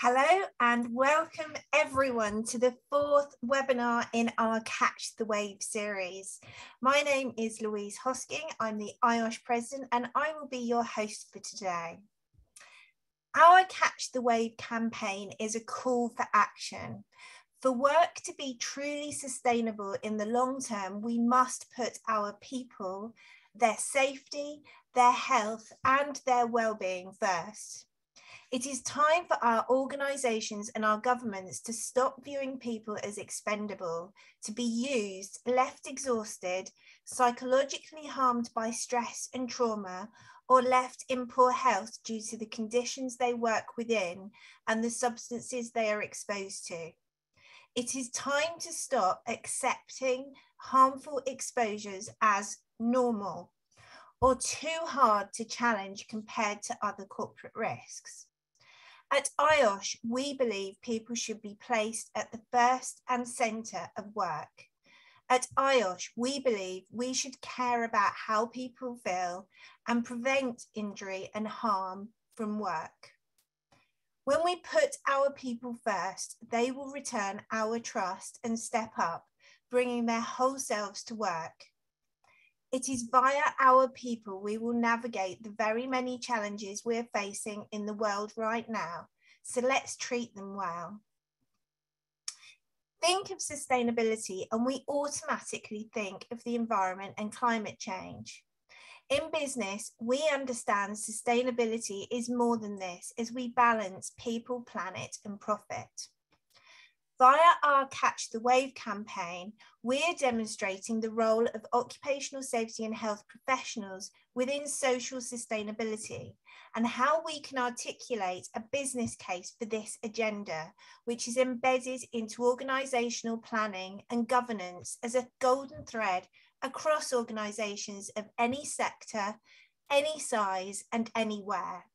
Hello and welcome everyone to the fourth webinar in our Catch the Wave series. My name is Louise Hosking, I'm the IOSH president and I will be your host for today. Our Catch the Wave campaign is a call for action. For work to be truly sustainable in the long term, we must put our people, their safety, their health and their well-being first. It is time for our organisations and our governments to stop viewing people as expendable, to be used, left exhausted, psychologically harmed by stress and trauma, or left in poor health due to the conditions they work within and the substances they are exposed to. It is time to stop accepting harmful exposures as normal or too hard to challenge compared to other corporate risks. At IOSH, we believe people should be placed at the first and centre of work. At IOSH, we believe we should care about how people feel and prevent injury and harm from work. When we put our people first, they will return our trust and step up, bringing their whole selves to work. It is via our people we will navigate the very many challenges we're facing in the world right now. So let's treat them well. Think of sustainability and we automatically think of the environment and climate change. In business, we understand sustainability is more than this as we balance people, planet, and profit. Via our Catch the Wave campaign, we're demonstrating the role of occupational safety and health professionals within social sustainability and how we can articulate a business case for this agenda, which is embedded into organisational planning and governance as a golden thread across organisations of any sector, any size, and anywhere.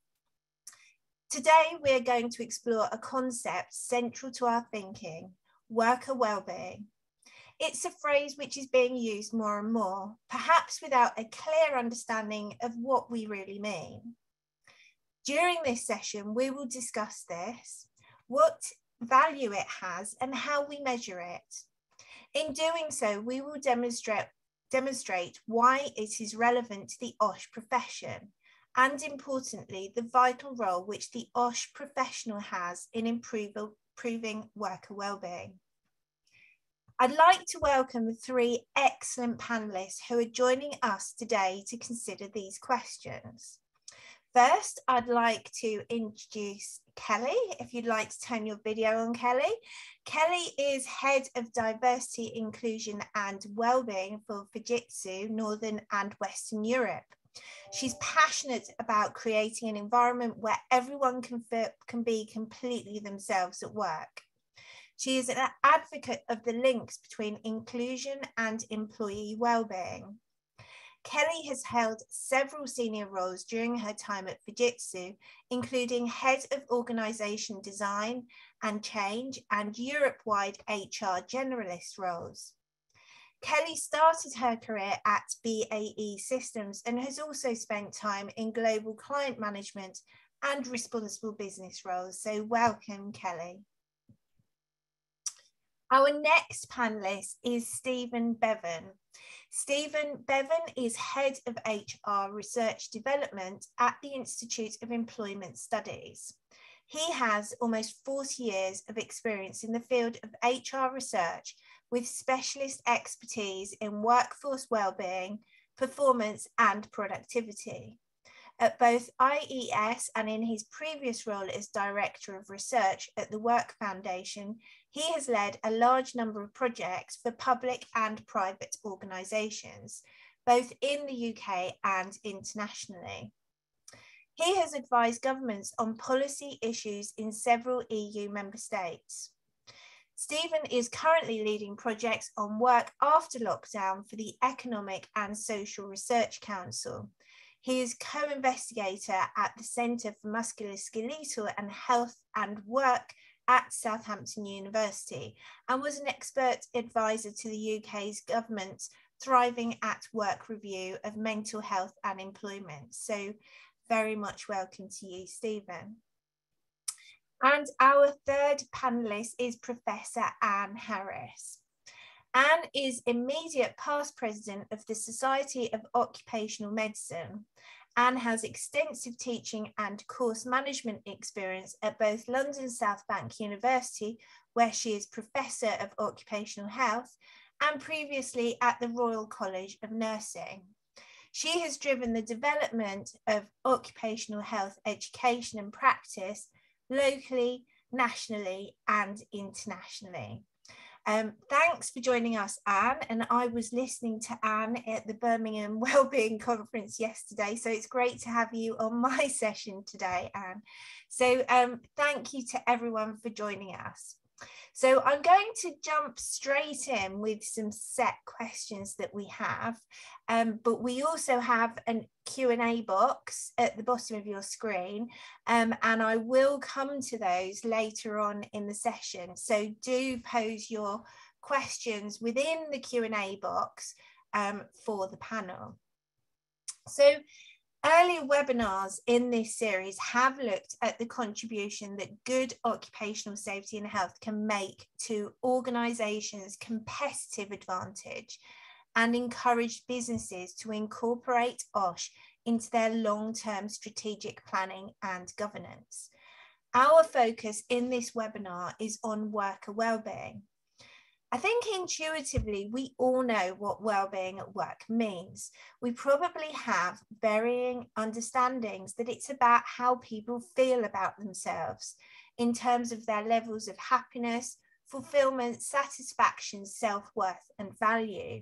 Today, we are going to explore a concept central to our thinking worker well-being. It's a phrase which is being used more and more, perhaps without a clear understanding of what we really mean. During this session, we will discuss this, what value it has, and how we measure it. In doing so, we will demonstrate, demonstrate why it is relevant to the OSH profession and importantly, the vital role which the OSH professional has in improving worker wellbeing. I'd like to welcome the three excellent panelists who are joining us today to consider these questions. First, I'd like to introduce Kelly, if you'd like to turn your video on, Kelly. Kelly is Head of Diversity, Inclusion and Wellbeing for Fujitsu, Northern and Western Europe. She's passionate about creating an environment where everyone can, can be completely themselves at work. She is an advocate of the links between inclusion and employee well-being. Kelly has held several senior roles during her time at Fujitsu, including Head of Organisation Design and Change and Europe-wide HR Generalist roles. Kelly started her career at BAE Systems and has also spent time in global client management and responsible business roles. So welcome, Kelly. Our next panelist is Stephen Bevan. Stephen Bevan is Head of HR Research Development at the Institute of Employment Studies. He has almost 40 years of experience in the field of HR research with specialist expertise in workforce wellbeing, performance, and productivity. At both IES and in his previous role as Director of Research at the Work Foundation, he has led a large number of projects for public and private organisations, both in the UK and internationally. He has advised governments on policy issues in several EU member states. Stephen is currently leading projects on work after lockdown for the Economic and Social Research Council. He is co-investigator at the Centre for Musculoskeletal and Health and Work at Southampton University and was an expert advisor to the UK's government's Thriving at Work review of mental health and employment. So very much welcome to you, Stephen. And our third panelist is Professor Anne Harriss. Anne is immediate past president of the Society of Occupational Medicine. Anne has extensive teaching and course management experience at both London South Bank University, where she is Professor of Occupational Health, and previously at the Royal College of Nursing. She has driven the development of occupational health education and practice locally, nationally, and internationally. Um, thanks for joining us, Anne. And I was listening to Anne at the Birmingham Wellbeing Conference yesterday. So it's great to have you on my session today, Anne. So um, thank you to everyone for joining us. So I'm going to jump straight in with some set questions that we have, um, but we also have an Q&A box at the bottom of your screen, um, and I will come to those later on in the session. So do pose your questions within the Q&A box um, for the panel. So Earlier webinars in this series have looked at the contribution that good occupational safety and health can make to organisations' competitive advantage and encourage businesses to incorporate OSH into their long-term strategic planning and governance. Our focus in this webinar is on worker wellbeing. I think intuitively we all know what well-being at work means. We probably have varying understandings that it's about how people feel about themselves in terms of their levels of happiness, fulfillment, satisfaction, self-worth and value.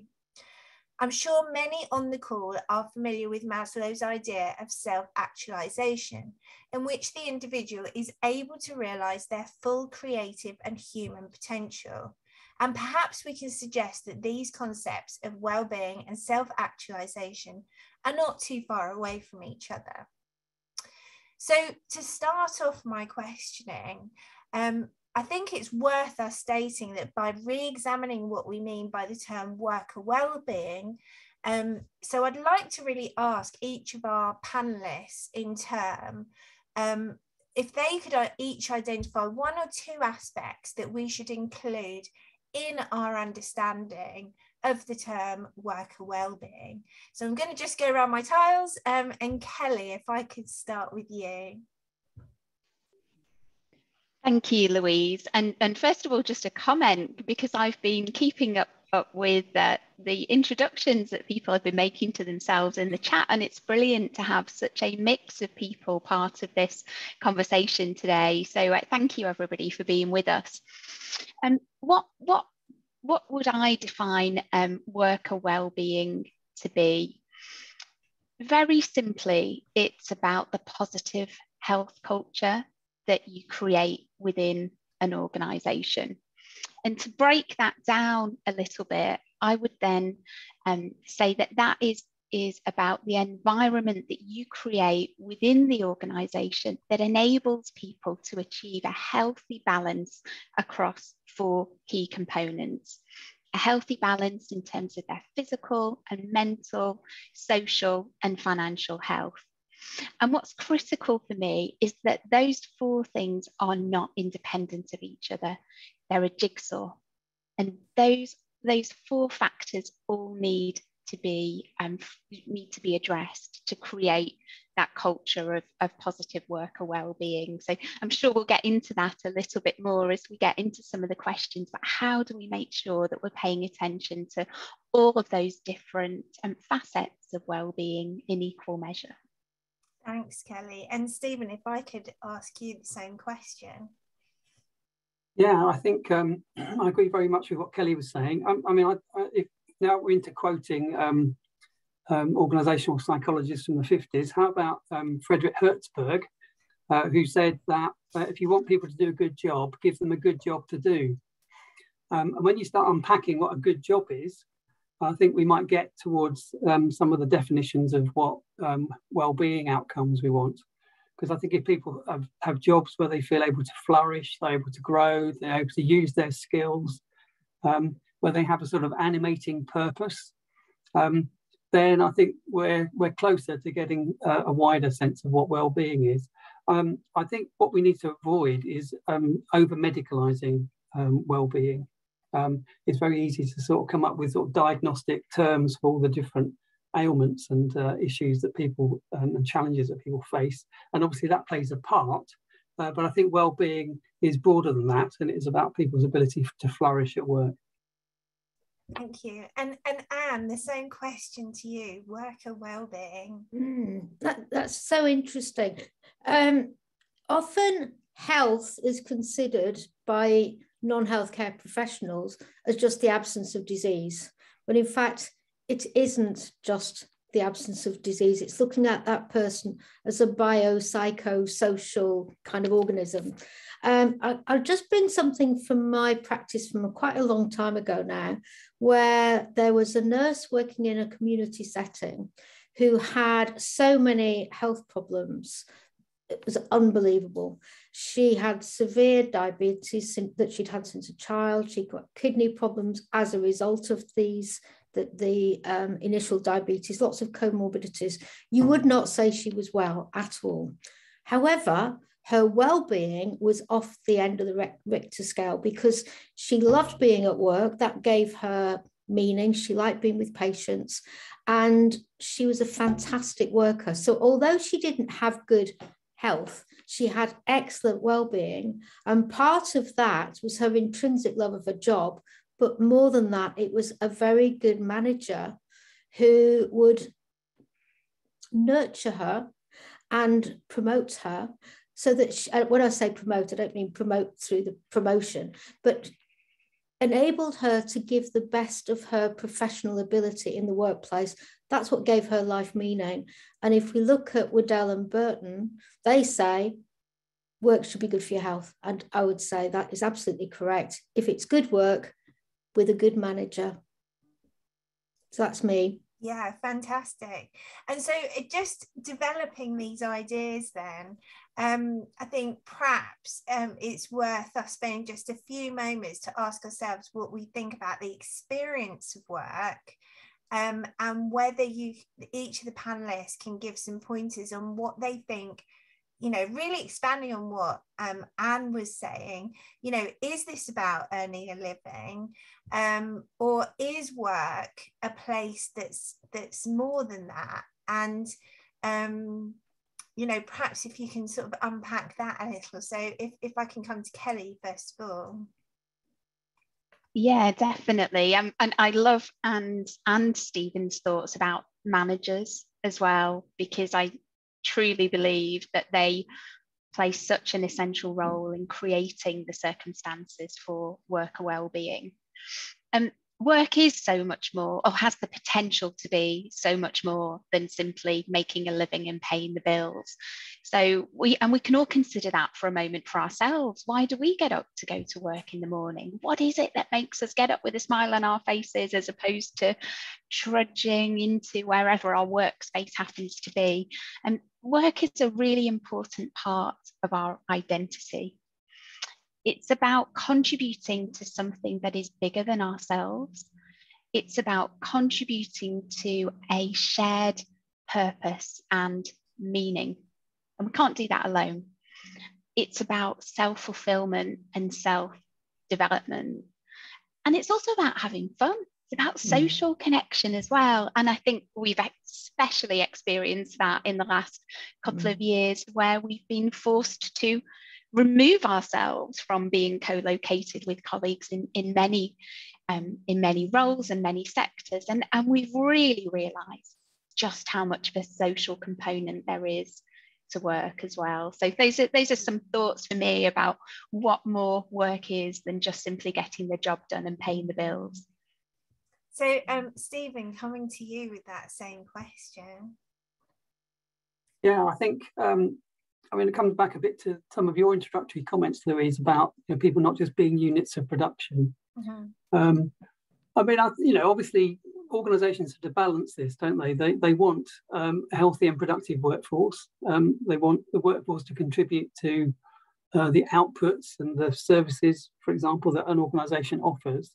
I'm sure many on the call are familiar with Maslow's idea of self-actualization, in which the individual is able to realize their full creative and human potential. And perhaps we can suggest that these concepts of well-being and self-actualization are not too far away from each other. So to start off my questioning, um, I think it's worth us stating that by re-examining what we mean by the term worker well-being, um, so I'd like to really ask each of our panelists in turn um, if they could uh, each identify one or two aspects that we should include in our understanding of the term worker well-being. So I'm going to just go around my tiles um, and Kelly, if I could start with you. Thank you, Louise. And, and first of all, just a comment, because I've been keeping up, up with uh, the introductions that people have been making to themselves in the chat, and it's brilliant to have such a mix of people part of this conversation today. So uh, thank you, everybody, for being with us. And um, what what what would I define um, worker well-being to be? Very simply, it's about the positive health culture that you create within an organisation. And to break that down a little bit, I would then um, say that that is is about the environment that you create within the organization that enables people to achieve a healthy balance across four key components. A healthy balance in terms of their physical and mental, social, and financial health. And what's critical for me is that those four things are not independent of each other. They're a jigsaw. And those, those four factors all need to be um, need to be addressed to create that culture of, of positive worker well-being. So I'm sure we'll get into that a little bit more as we get into some of the questions, but how do we make sure that we're paying attention to all of those different um, facets of well-being in equal measure? Thanks, Kelly. And Stephen, if I could ask you the same question. Yeah, I think um, I agree very much with what Kelly was saying. I, I mean, I, I, if now we're into quoting um, um, organizational psychologists from the 50s. How about um, Frederick Herzberg, uh, who said that uh, if you want people to do a good job, give them a good job to do. Um, and when you start unpacking what a good job is, I think we might get towards um, some of the definitions of what um, well-being outcomes we want. Because I think if people have, have jobs where they feel able to flourish, they're able to grow, they're able to use their skills, um, where they have a sort of animating purpose, um, then I think we're we're closer to getting a, a, wider sense of what well-being is. um, I think what we need to avoid is um, over medicalizing um, well-being. Um, it's very easy to sort of come up with sort of diagnostic terms for all the different ailments and uh, issues that people um, and challenges that people face, and obviously that plays a part. Uh, but I think well-being is broader than that, and it is about people's ability to flourish at work. Thank you. And and Anne, the same question to you, worker well-being. Mm, that, that's so interesting. Um, often health is considered by non-healthcare professionals as just the absence of disease, when in fact it isn't just the absence of disease. It's looking at that person as a biopsychosocial kind of organism. Um, I, will just bring something from my practice from quite a long time ago now, where there was a nurse working in a community setting who had so many health problems. It was unbelievable. She had severe diabetes that she'd had since a child. She got kidney problems as a result of these the, the um, initial diabetes, lots of comorbidities. You would not say she was well at all. However, her well-being was off the end of the Richter scale because she loved being at work. That gave her meaning. She liked being with patients, and she was a fantastic worker. So although she didn't have good health, she had excellent well-being, and part of that was her intrinsic love of her job. But more than that, it was a very good manager who would nurture her and promote her so that she, uh, when I say promote, I don't mean promote through the promotion, but enabled her to give the best of her professional ability in the workplace. That's what gave her life meaning. And if we look at Waddell and Burton, they say work should be good for your health. And I would say that is absolutely correct. If it's good work with a good manager. So that's me. Yeah, fantastic. And so just developing these ideas then, um, I think perhaps um, it's worth us spending just a few moments to ask ourselves what we think about the experience of work um, and whether you each of the panelists can give some pointers on what they think you know, really expanding on what um, Anne was saying, you know, is this about earning a living, um, or is work a place that's that's more than that? And um, you know, perhaps if you can sort of unpack that a little. So, if if I can come to Kelly first of all. Yeah, definitely. Um, and I love and and Stephen's thoughts about managers as well because I truly believe that they play such an essential role in creating the circumstances for worker well-being. Um, work is so much more, or has the potential to be so much more than simply making a living and paying the bills. So we, and we can all consider that for a moment for ourselves. Why do we get up to go to work in the morning? What is it that makes us get up with a smile on our faces as opposed to trudging into wherever our workspace happens to be? And work is a really important part of our identity. It's about contributing to something that is bigger than ourselves. It's about contributing to a shared purpose and meaning. And we can't do that alone. It's about self fulfillment and self development. And it's also about having fun. It's about mm. social connection as well. And I think we've especially experienced that in the last couple mm. of years where we've been forced to remove ourselves from being co-located with colleagues in, in many um, in many roles and many sectors. And, and we've really realized just how much of a social component there is to work as well. So those are those are some thoughts for me about what more work is than just simply getting the job done and paying the bills. So um, Stephen coming to you with that same question. Yeah I think um, I mean, it comes back a bit to some of your introductory comments, Louise, about you know, people not just being units of production. Mm-hmm. Um, I mean, I, you know, obviously organisations have to balance this, don't they? They, they want um, a healthy and productive workforce. Um, they want the workforce to contribute to uh, the outputs and the services, for example, that an organisation offers.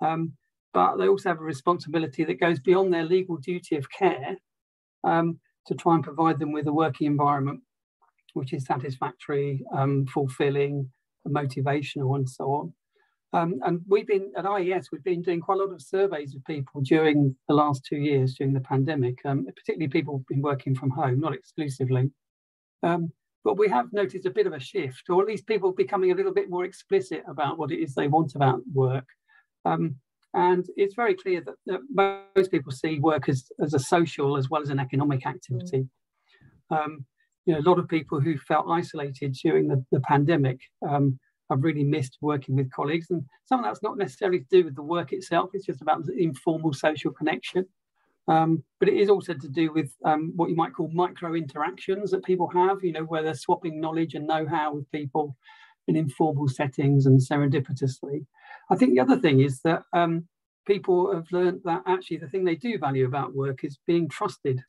Um, but they also have a responsibility that goes beyond their legal duty of care um, to try and provide them with a working environment which is satisfactory, um, fulfilling, motivational, and so on. Um, and we've been at IES, we've been doing quite a lot of surveys with people during the last two years during the pandemic, um, particularly people who've been working from home, not exclusively. Um, but we have noticed a bit of a shift, or at least people becoming a little bit more explicit about what it is they want about work. Um, and it's very clear that, that, most people see work as, as a social as well as an economic activity. Mm. You know, a lot of people who felt isolated during the, the pandemic um, I've really missed working with colleagues. And some of that's not necessarily to do with the work itself, it's just about informal social connection. Um, but it is also to do with um, what you might call micro interactions that people have, you know, where they're swapping knowledge and know how with people in informal settings and serendipitously. I think the other thing is that um, people have learned that actually the thing they do value about work is being trusted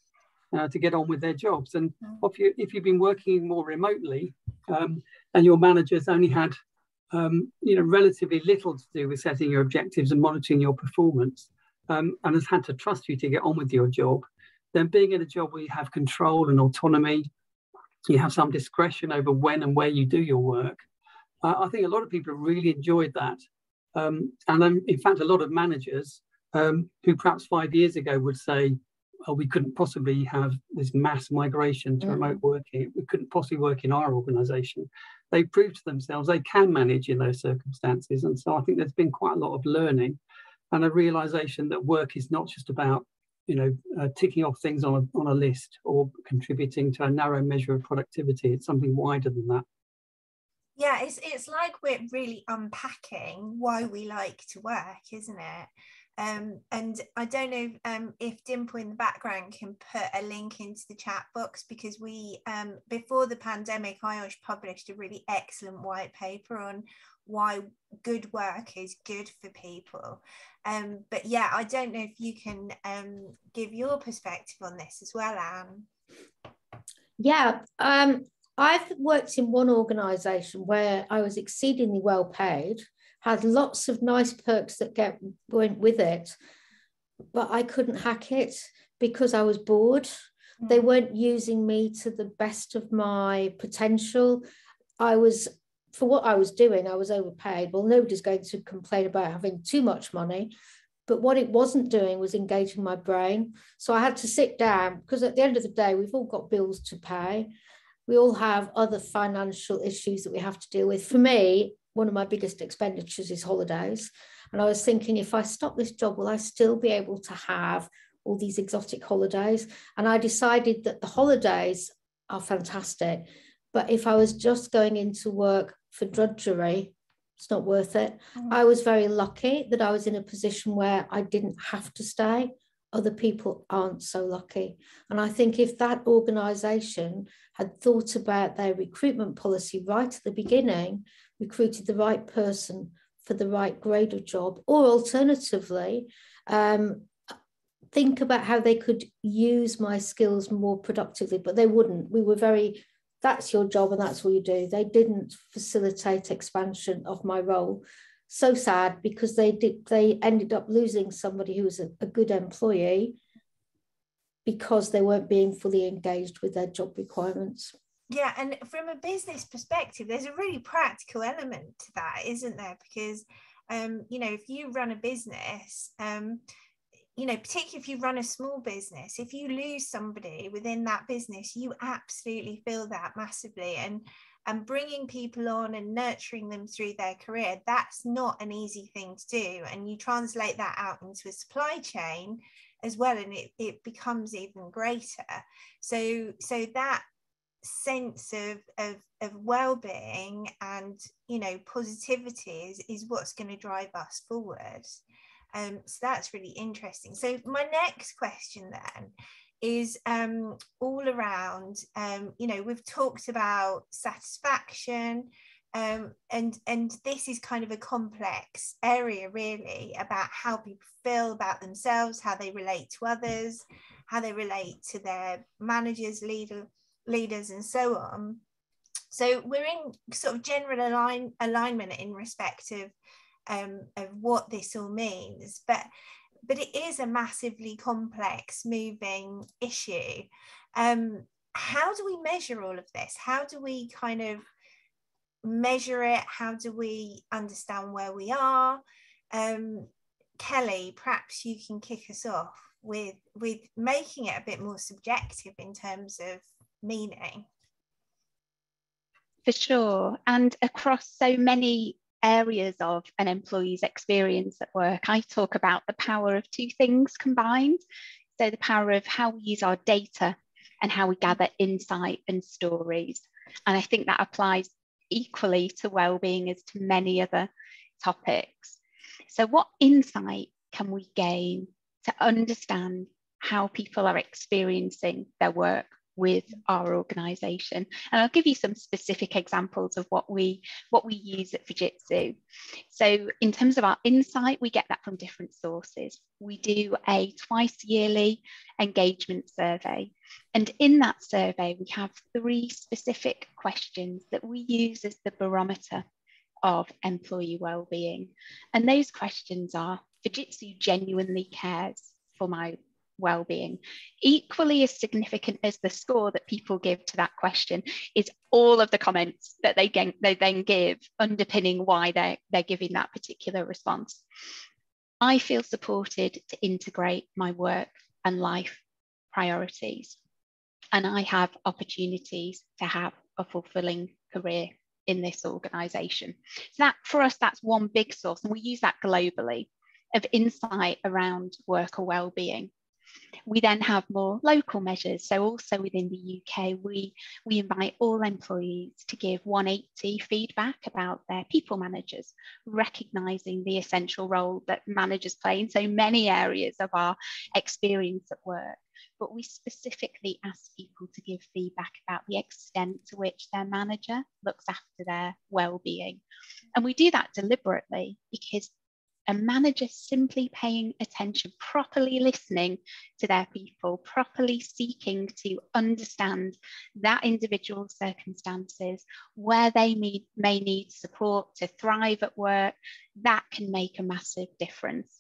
uh, to get on with their jobs. And mm. if, you, if you've been working more remotely um, and your manager's only had um, you know, relatively little to do with setting your objectives and monitoring your performance, um, and has had to trust you to get on with your job, then being in a job where you have control and autonomy, you have some discretion over when and where you do your work. Uh, I think a lot of people really enjoyed that. Um, and then, in fact, a lot of managers um, who perhaps five years ago would say, oh, we couldn't possibly have this mass migration to mm. remote working. We couldn't possibly work in our organization. They proved to themselves they can manage in those circumstances. And so I think there's been quite a lot of learning and a realization that work is not just about you know, uh, ticking off things on a, on a list or contributing to a narrow measure of productivity. It's something wider than that. Yeah, it's it's like we're really unpacking why we like to work, isn't it? Um, and I don't know um, if Dimple in the background can put a link into the chat box because we, um, before the pandemic, IOSH published a really excellent white paper on why good work is good for people. Um, but yeah, I don't know if you can um, give your perspective on this as well, Anne. Yeah, um, I've worked in one organisation where I was exceedingly well paid had lots of nice perks that get went with it, but I couldn't hack it because I was bored. They hmm. weren't using me to the best of my potential. I was for what I was doing, I was overpaid. Well, nobody's going to complain about having too much money. But what it wasn't doing was engaging my brain. So I had to sit down because at the end of the day, we've all got bills to pay. We all have other financial issues that we have to deal with. For me, one of my biggest expenditures is holidays. And I was thinking, if I stop this job, will I still be able to have all these exotic holidays? And I decided that the holidays are fantastic. But if I was just going into work for drudgery, it's not worth it. Mm. I was very lucky that I was in a position where I didn't have to stay. Other people aren't so lucky. And I think if that organization had thought about their recruitment policy right at the beginning, recruited the right person for the right grade of job, or alternatively, um, think about how they could use my skills more productively, but they wouldn't. We were very, that's your job and that's what you do. They didn't facilitate expansion of my role. So sad because they did they ended up losing somebody who was a, a good employee because they weren't being fully engaged with their job requirements yeah and from a business perspective there's a really practical element to that isn't there? Because um, you know if you run a business um, you know particularly if you run a small business if you lose somebody within that business you absolutely feel that massively. And and bringing people on and nurturing them through their career that's not an easy thing to do. And you translate that out into a supply chain as well and it, it becomes even greater. So so that sense of, of, of well-being and you know positivity is, is what's going to drive us forward. Um, so that's really interesting. So my next question then is um, all around um, you know we've talked about satisfaction um, and and this is kind of a complex area really about how people feel about themselves how they relate to others how they relate to their managers leader leaders and so on. So we're in sort of general align, alignment in respect of, um, of what this all means, but but it is a massively complex moving issue. Um, how do we measure all of this? How do we kind of measure it? How do we understand where we are? Um, Kelly, perhaps you can kick us off with with making it a bit more subjective in terms of meaning. For sure, and across so many areas of an employee's experience at work, I talk about the power of two things combined. So, the power of how we use our data and how we gather insight and stories. And I think that applies equally to well-being as to many other topics. So, what insight can we gain to understand how people are experiencing their work with our organization. And i'll give you some specific examples of what we what we use at fujitsu. So in terms of our insight we get that from different sources. We do a twice yearly engagement survey. And in that survey we have three specific questions that we use as the barometer of employee well-being. And those questions are fujitsu genuinely cares for my well-being. Equally as significant as the score that people give to that question is all of the comments that they, they then give underpinning why they're, they're giving that particular response. I feel supported to integrate my work and life priorities and i have opportunities to have a fulfilling career in this organization. So that for us that's one big source and we use that globally of insight around worker well-being we then have more local measures. So also within the UK, we, we invite all employees to give 180 feedback about their people managers, recognising the essential role that managers play in so many areas of our experience at work. But we specifically ask people to give feedback about the extent to which their manager looks after their well-being. And we do that deliberately because a manager simply paying attention, properly listening to their people, properly seeking to understand that individual's circumstances, where they may need support to thrive at work, that can make a massive difference.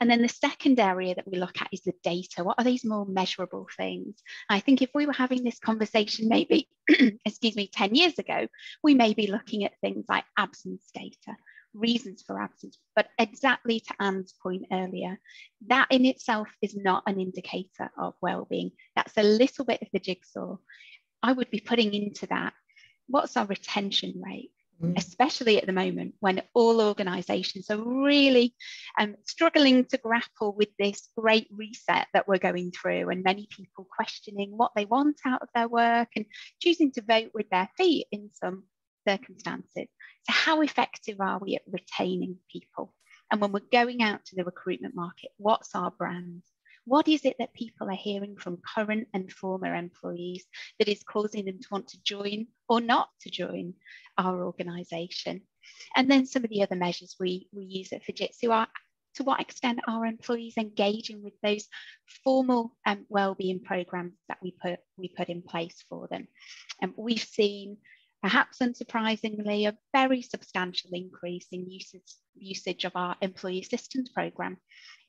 And then the second area that we look at is the data. What are these more measurable things? I think if we were having this conversation maybe, excuse me, 10 years ago, we may be looking at things like absence data reasons for absence. But exactly to Anne's point earlier, that in itself is not an indicator of well-being. That's a little bit of the jigsaw. I would be putting into that, what's our retention rate? Mm. Especially at the moment when all organisations are really um, struggling to grapple with this great reset that we're going through, and many people questioning what they want out of their work and choosing to vote with their feet in some circumstances. So, how effective are we at retaining people? And when we're going out to the recruitment market, what's our brand? What is it that people are hearing from current and former employees that is causing them to want to join or not to join our organisation? And then some of the other measures we, we use at Fujitsu are to what extent are employees engaging with those formal um, well-being programs that we put we put in place for them? And we've seen Perhaps unsurprisingly, a very substantial increase in usage, usage of our employee assistance programme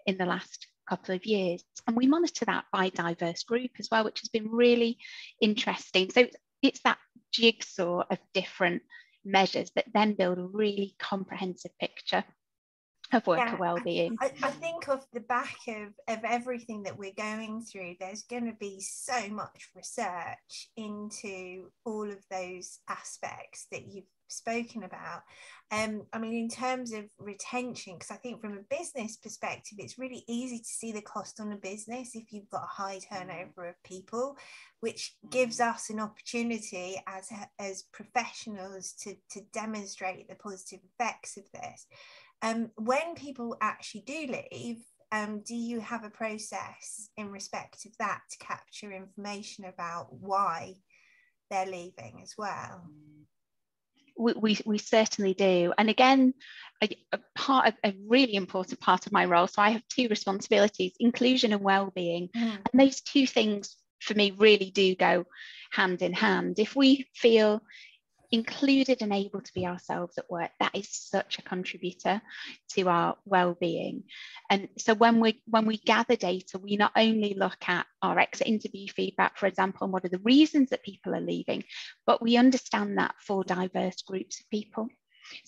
in the last couple of years. And we monitor that by diverse group as well, which has been really interesting. So it's that jigsaw of different measures that then build a really comprehensive picture of worker yeah, well-being. I, I, think of the back of, of everything that we're going through there's going to be so much research into all of those aspects that you've spoken about. Um i mean in terms of retention because i think from a business perspective it's really easy to see the cost on a business if you've got a high turnover of people which gives us an opportunity as as professionals to to demonstrate the positive effects of this. Um, when people actually do leave, um, do you have a process in respect of that to capture information about why they're leaving as well? We, we, we certainly do. And again, a, a, part of a really important part of my role. So I have two responsibilities, inclusion and well-being. Mm. And those two things for me really do go hand in hand. If we feel included and able to be ourselves at work that is such a contributor to our well-being. And so when we when we gather data we not only look at our exit interview feedback for example and what are the reasons that people are leaving but we understand that for diverse groups of people.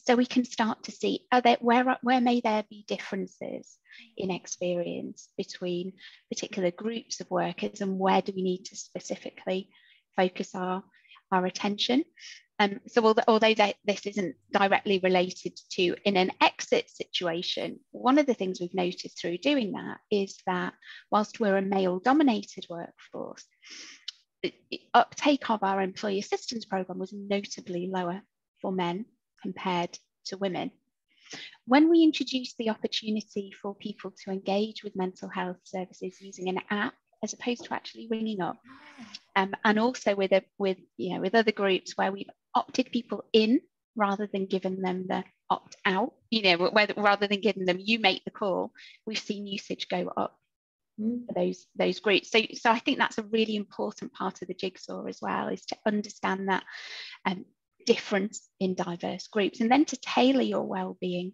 So we can start to see are there where where may there be differences in experience between particular groups of workers and where do we need to specifically focus our our attention um, so although, although this isn't directly related to in an exit situation, one of the things we've noticed through doing that is that whilst we're a male dominated workforce, the uptake of our employee assistance program was notably lower for men compared to women. When we introduced the opportunity for people to engage with mental health services using an app as opposed to actually ringing up, um, and also with a, with you know with other groups where we've opted people in rather than giving them the opt out, you know, whether, rather than giving them you make the call, we've seen usage go up mm. for those those groups. So, so I think that's a really important part of the jigsaw as well, is to understand that um, difference in diverse groups and then to tailor your well-being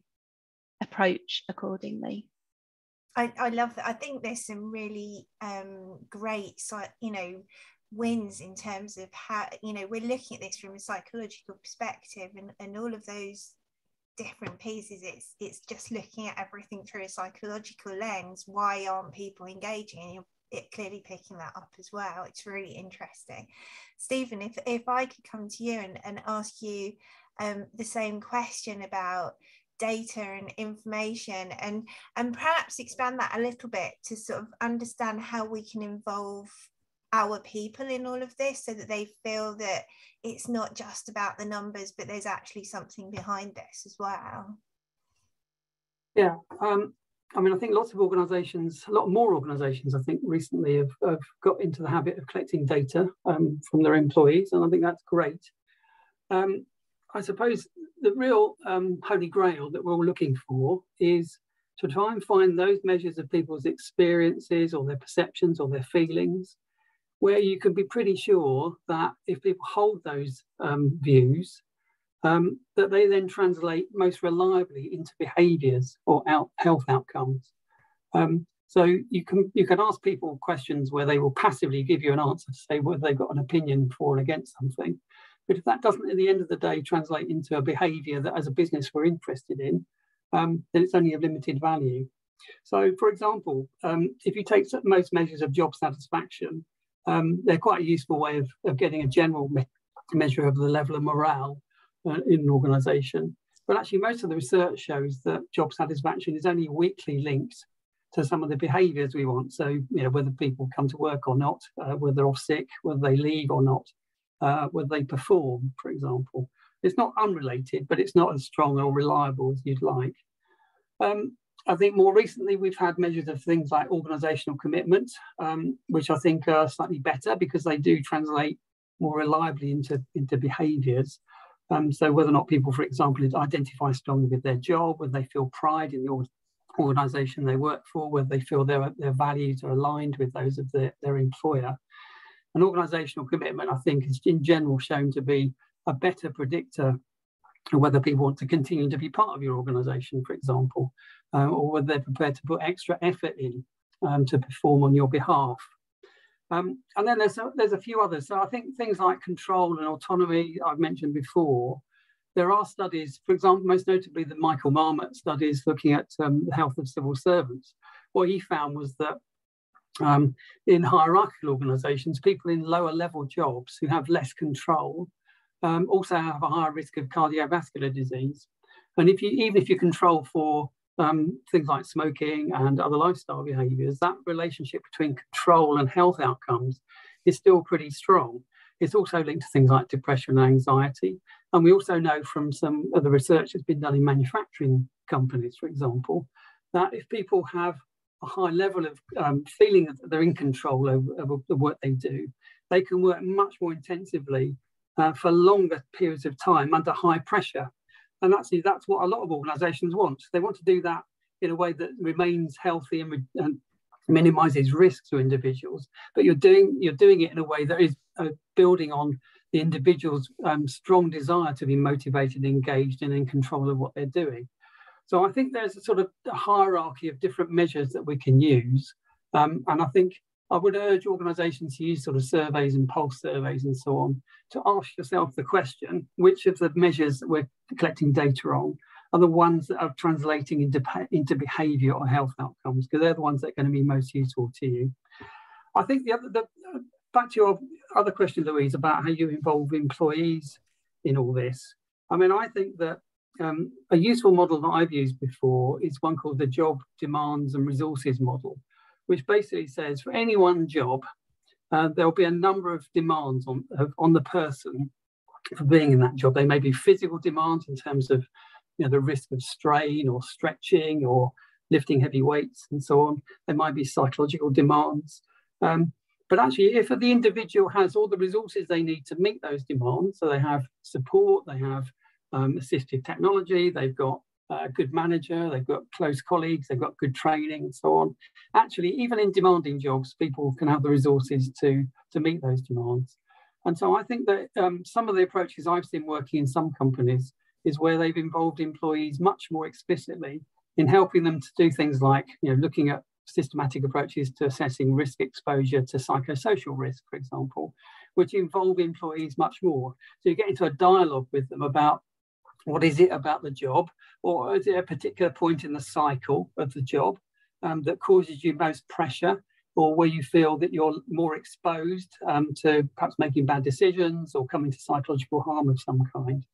approach accordingly. I, I love that. I think there's some really um, great, you know, wins in terms of how you know we're looking at this from a psychological perspective and, and all of those different pieces. It's it's just looking at everything through a psychological lens. Why aren't people engaging? And you're it clearly picking that up as well. It's really interesting. Stephen if if i could come to you and, and ask you um, the same question about data and information and and perhaps expand that a little bit to sort of understand how we can involve our people in all of this so that they feel that it's not just about the numbers but there's actually something behind this as well. Yeah um, i mean i think lots of organizations a lot more organizations i think recently have, have got into the habit of collecting data um, from their employees and i think that's great. Um, i suppose the real um, holy grail that we're all looking for is to try and find those measures of people's experiences or their perceptions or their feelings where you can be pretty sure that if people hold those um, views, um, that they then translate most reliably into behaviours or out health outcomes. Um, so you can you can ask people questions where they will passively give you an answer to say whether they've got an opinion for or against something. But if that doesn't, at the end of the day, translate into a behaviour that, as a business, we're interested in, um, then it's only of limited value. So, for example, um, if you take most measures of job satisfaction, um, they're quite a useful way of, of getting a general me measure of the level of morale uh, in an organization. But actually, most of the research shows that job satisfaction is only weakly linked to some of the behaviors we want. So, you know, whether people come to work or not, uh, whether they're off sick, whether they leave or not, uh, whether they perform, for example. It's not unrelated, but it's not as strong or reliable as you'd like. Um, I think more recently we've had measures of things like organisational commitment, um, which I think are slightly better because they do translate more reliably into, into behaviours. Um, so whether or not people, for example, identify strongly with their job, whether they feel pride in the organisation they work for, whether they feel their, their values are aligned with those of their, their employer. An organisational commitment, I think, is in general shown to be a better predictor whether people want to continue to be part of your organisation, for example, uh, or whether they're prepared to put extra effort in um, to perform on your behalf. Um, and then there's a, there's a few others. So I think things like control and autonomy I've mentioned before. There are studies, for example, most notably the Michael Marmot studies looking at um, the health of civil servants. What he found was that um, in hierarchical organizations, people in lower level jobs who have less control um, also have a higher risk of cardiovascular disease. And if you even if you control for um, things like smoking and other lifestyle behaviors, that relationship between control and health outcomes is still pretty strong. It's also linked to things like depression and anxiety. And we also know from some of the research that's been done in manufacturing companies, for example, that if people have a high level of um, feeling that they're in control over, over, the work they do, they can work much more intensively uh, for longer periods of time under high pressure and actually, that's what a lot of organisations want. They want to do that in a way that remains healthy and, and minimises risk to individuals. But you're doing you're doing it in a way that is uh, building on the individual's um, strong desire to be motivated, engaged, and in control of what they're doing. So I think there's a sort of hierarchy of different measures that we can use. Um, and I think I would urge organisations to use sort of surveys and pulse surveys and so on to ask yourself the question, which of the measures that we're collecting data on are the ones that are translating into, into behaviour or health outcomes, because they're the ones that are going to be most useful to you. I think the other, the, back to your other question, Louise, about how you involve employees in all this. I mean, I think that um, a useful model that I've used before is one called the job demands and resources model, which basically says for any one job, uh, there'll be a number of demands on, on the person for being in that job. They may be physical demands in terms of you know, the risk of strain or stretching or lifting heavy weights and so on. There might be psychological demands. Um, but actually, if the individual has all the resources they need to meet those demands, so they have support, they have um, assistive technology, they've got a good manager, they've got close colleagues, they've got good training and so on. Actually, even in demanding jobs, people can have the resources to, to meet those demands. And so I think that um, some of the approaches I've seen working in some companies is where they've involved employees much more explicitly in helping them to do things like you know, looking at systematic approaches to assessing risk exposure to psychosocial risk, for example, which involve employees much more. So you get into a dialogue with them about what is it about the job, or is it a particular point in the cycle of the job um, that causes you most pressure, or where you feel that you're more exposed um, to perhaps making bad decisions or coming to psychological harm of some kind.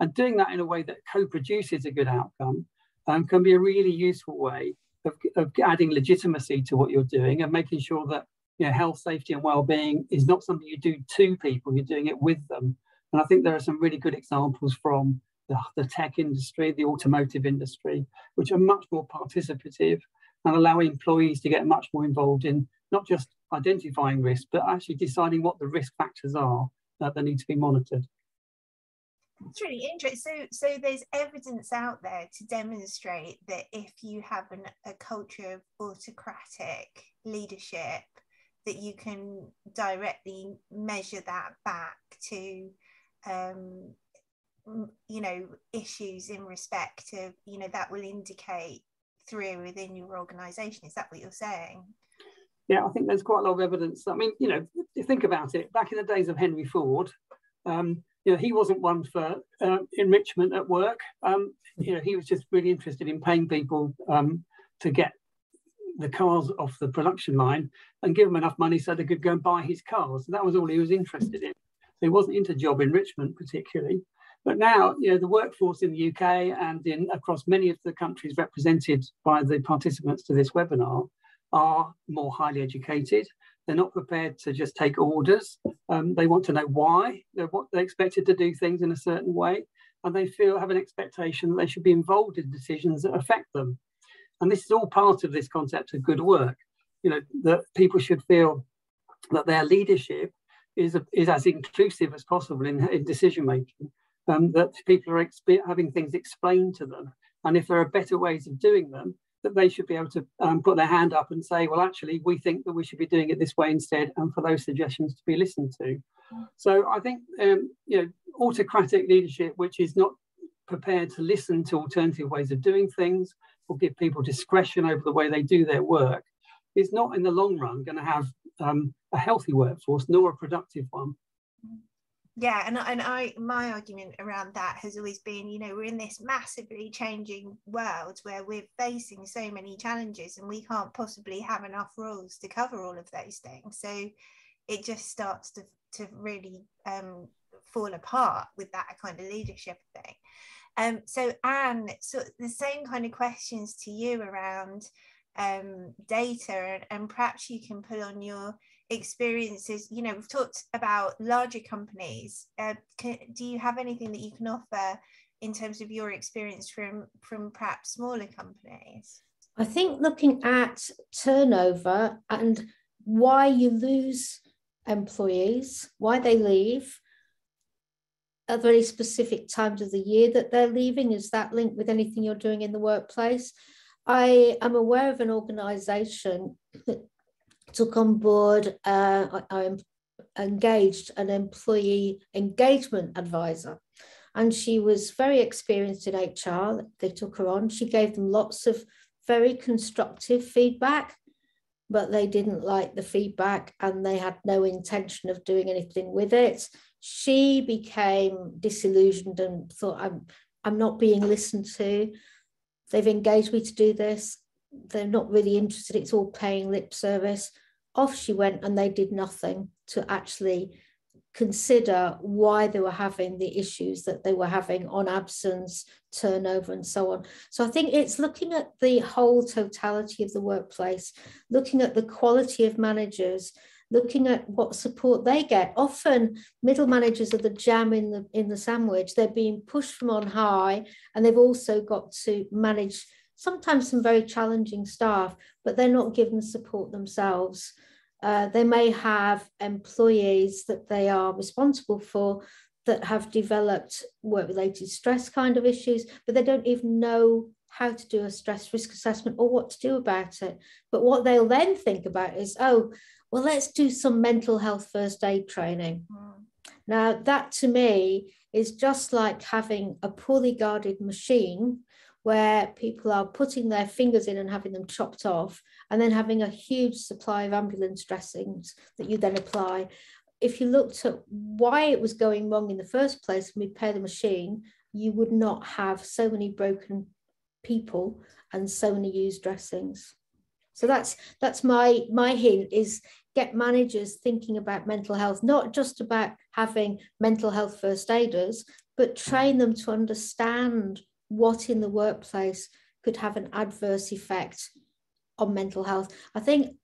And doing that in a way that co produces a good outcome um, can be a really useful way of, of adding legitimacy to what you're doing and making sure that you know, health, safety, and well-being is not something you do to people; you're doing it with them. And I think there are some really good examples from the, the tech industry, the automotive industry, which are much more participative and allow employees to get much more involved in not just identifying risk, but actually deciding what the risk factors are that they need to be monitored. It's really interesting. So, so there's evidence out there to demonstrate that if you have an, a culture of autocratic leadership, that you can directly measure that back to, um, you know, issues in respect of, you know, that will indicate through within your organisation. Is that what you're saying? Yeah, I think there's quite a lot of evidence. I mean, you know, you think about it. Back in the days of Henry Ford, um, you know, he wasn't one for uh, enrichment at work. Um, you know, he was just really interested in paying people um, to get the cars off the production line and give them enough money so they could go and buy his cars. that was all he was interested in. So he wasn't into job enrichment particularly. But now, you know, the workforce in the UK and in across many of the countries represented by the participants to this webinar are more highly educated. They're not prepared to just take orders. Um, they want to know why, they're, what they're expected to do things in a certain way, and they feel have an expectation that they should be involved in decisions that affect them. And this is all part of this concept of good work. You know, that people should feel that their leadership is, a, is as inclusive as possible in, in decision making, um, that people are having things explained to them. And if there are better ways of doing them, that they should be able to um, put their hand up and say, well, actually, we think that we should be doing it this way instead, and for those suggestions to be listened to. So I think, um, you know, autocratic leadership, which is not prepared to listen to alternative ways of doing things or give people discretion over the way they do their work, is not in the long run going to have um, a healthy workforce nor a productive one yeah and, and i my argument around that has always been you know we're in this massively changing world where we're facing so many challenges and we can't possibly have enough rules to cover all of those things. So it just starts to to really um, fall apart with that kind of leadership thing. Um, so anne so the same kind of questions to you around um, data and, and perhaps you can put on your experiences you know we've talked about larger companies uh, can, do you have anything that you can offer in terms of your experience from from perhaps smaller companies? I think looking at turnover and why you lose employees why they leave at very specific times of the year that they're leaving. Is that linked with anything you're doing in the workplace? I am aware of an organization that took on board uh, engaged an employee engagement advisor. And she was very experienced in HR. They took her on. She gave them lots of very constructive feedback, but they didn't like the feedback and they had no intention of doing anything with it. She became disillusioned and thought, I'm, I'm not being listened to. They've engaged me to do this. They're not really interested. It's all paying lip service. Off she went and they did nothing to actually consider why they were having the issues that they were having on absence, turnover, and so on. So I think it's looking at the whole totality of the workplace, looking at the quality of managers, looking at what support they get. Often middle managers are the jam in the in the sandwich. They're being pushed from on high, and they've also got to manage sometimes some very challenging staff, but they're not given support themselves. Uh, they may have employees that they are responsible for that have developed work related stress kind of issues, but they don't even know how to do a stress risk assessment or what to do about it. But what they'll then think about is, oh, well, let's do some mental health first aid training. Mm. Now, that to me is just like having a poorly guarded machine where people are putting their fingers in and having them chopped off, and then having a huge supply of ambulance dressings that you then apply. If you looked at why it was going wrong in the first place and repair the machine, you would not have so many broken people and so many used dressings. So that's that's my my hint is get managers thinking about mental health, not just about having mental health first aiders, but train them to understand what in the workplace could have an adverse effect on mental health. I think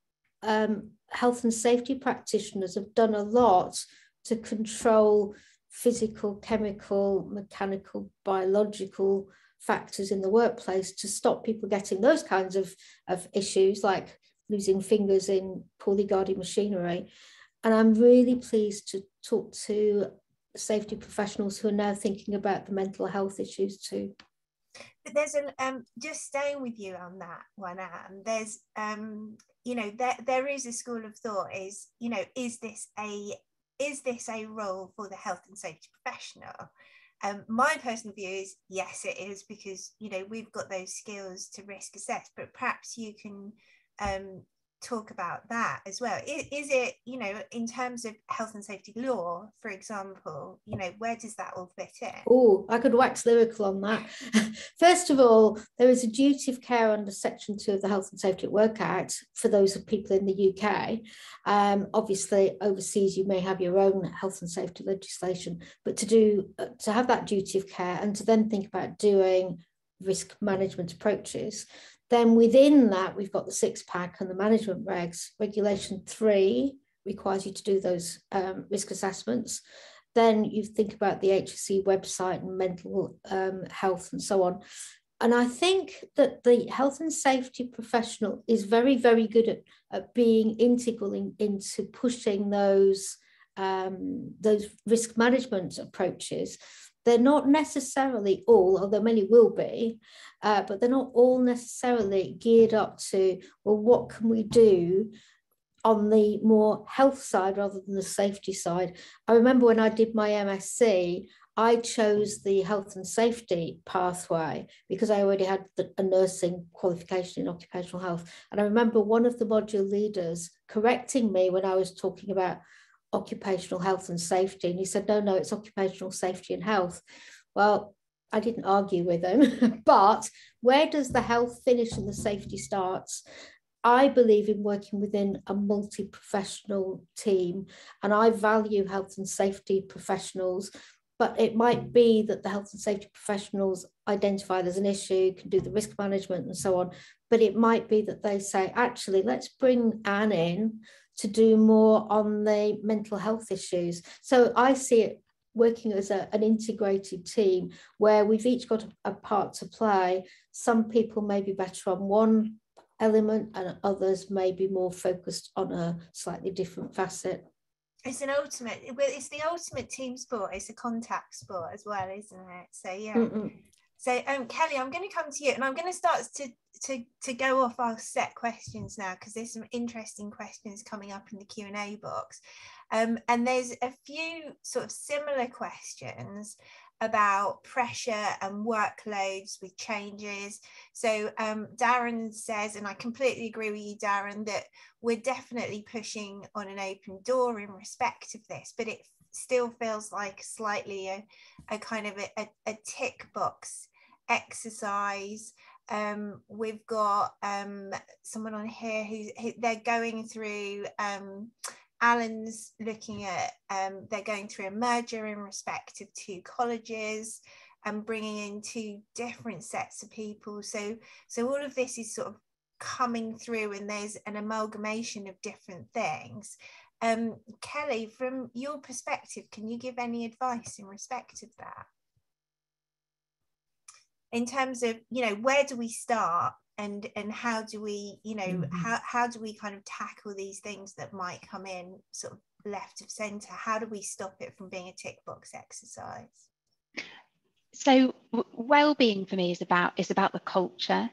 um, health and safety practitioners have done a lot to control physical, chemical, mechanical, biological factors in the workplace to stop people getting those kinds of, of issues like losing fingers in poorly guarded machinery. And I'm really pleased to talk to safety professionals who are now thinking about the mental health issues too there's a um just staying with you on that one Anne, there's um you know there there is a school of thought is you know is this a is this a role for the health and safety professional? Um, my personal view is yes it is because you know we've got those skills to risk assess but perhaps you can um, talk about that as well. Is, is, it you know in terms of health and safety law for example you know where does that all fit in? Oh i could wax lyrical on that. First of all there is a duty of care under section 2 of the health and safety at work act for those of people in the uk um, obviously overseas you may have your own health and safety legislation but to do uh, to have that duty of care and to then think about doing risk management approaches then within that, we've got the six pack and the management regs. Regulation three requires you to do those um, risk assessments. Then you think about the HSE website and mental um, health and so on. And I think that the health and safety professional is very, very good at, at being integral in, into pushing those um, those risk management approaches they're not necessarily all, although many will be, uh, but they're not all necessarily geared up to, well, what can we do on the more health side rather than the safety side? I remember when I did my MSc, I chose the health and safety pathway because I already had the, a nursing qualification in occupational health. And I remember one of the module leaders correcting me when I was talking about occupational health and safety. And he said, no, no, it's occupational safety and health. Well, I didn't argue with him, but where does the health finish and the safety starts? I believe in working within a multi professional team, and I value health and safety professionals. But it might hmm. be that the health and safety professionals identify there's an issue, can do the risk management and so on. But it might be that they say, actually, let's bring Anne in to do more on the mental health issues. So I see it working as a, an integrated team where we've each got a, part to play. Some people may be better on one element and others may be more focused on a slightly different facet. It's an ultimate, it's the ultimate team sport. It's a contact sport as well, isn't it? So yeah. Mm-mm. So um, Kelly, I'm going to come to you, and I'm going to start to to to go off our set questions now because there's some interesting questions coming up in the Q and A box. Um, and there's a few sort of similar questions about pressure and workloads with changes. So um, Darren says, and I completely agree with you, Darren, that we're definitely pushing on an open door in respect of this, but it still feels like slightly a, a kind of a, a, a tick box exercise. Um, we've got um, someone on here who's who, they're going through um, Alan's looking at, um, they're going through a merger in respect of two colleges and bringing in two different sets of people. So, so all of this is sort of coming through and there's an amalgamation of different things. Um, Kelly, from your perspective, can you give any advice in respect of that? In terms of, you know, where do we start and and how do we you know mm-hmm. how, how do we kind of tackle these things that might come in sort of left of center how do we stop it from being a tick box exercise so well-being for me is about is about the culture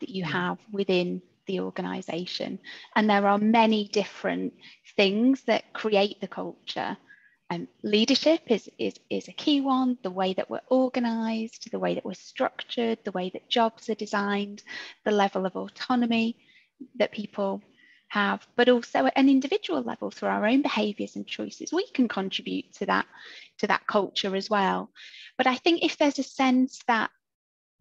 that you mm. have within the organization and there are many different things that create the culture leadership is, is, is a key one, the way that we're organised, the way that we're structured, the way that jobs are designed, the level of autonomy that people have, but also at an individual level through our own behaviours and choices, we can contribute to that, to that culture as well. But I think if there's a sense that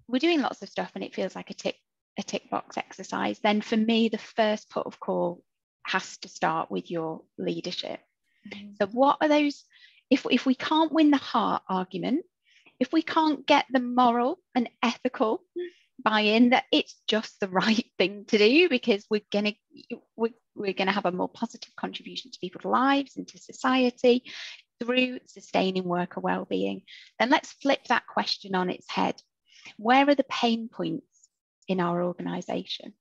we're doing lots of stuff and it feels like a tick, a tick box exercise, then for me, the first put of call has to start with your leadership Mm-hmm. So, what are those? If, if we can't win the heart argument, if we can't get the moral and ethical buy in that it's just the right thing to do because we're going to we're, we're going to have a more positive contribution to people's lives and to society through sustaining worker well-being then let's flip that question on its head where are the pain points in our organization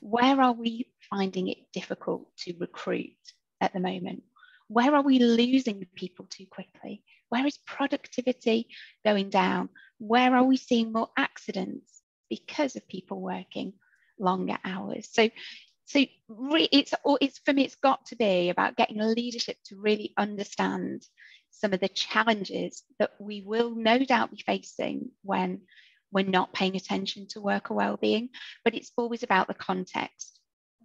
where are we finding it difficult to recruit at the moment where are we losing people too quickly? Where is productivity going down? Where are we seeing more accidents because of people working longer hours? So, so it's it's for me. It's got to be about getting leadership to really understand some of the challenges that we will no doubt be facing when we're not paying attention to worker well-being. But it's always about the context.